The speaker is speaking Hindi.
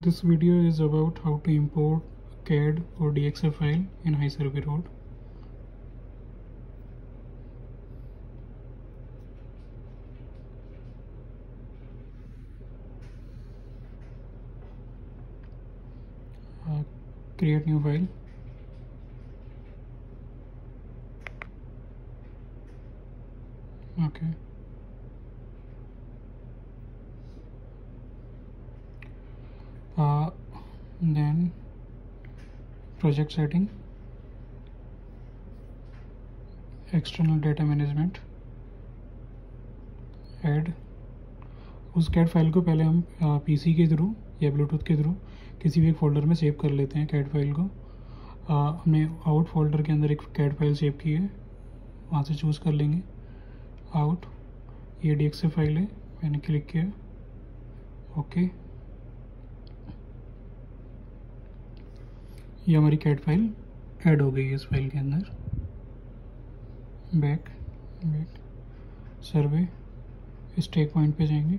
This video is about how to import a CAD or DXF file in High-Survey Road. Uh, create new file. Okay. Then project setting external data management add उस कैड फ़ाइल को पहले हम पीसी के थ्रू या ब्लूटूथ के थ्रू किसी भी एक फोल्डर में सेव कर लेते हैं कैड फ़ाइल को। आ, हमने आउट फोल्डर के अंदर एक कैड फ़ाइल सेव की है वहाँ से चूज़ कर लेंगे। आउट ये DXF फ़ाइल है मैंने क्लिक किया। ओके ये हमारी कैट फ़ाइल ऐड हो गई है इस फ़ाइल के अंदर। Back back survey stake point पे जाएँगे।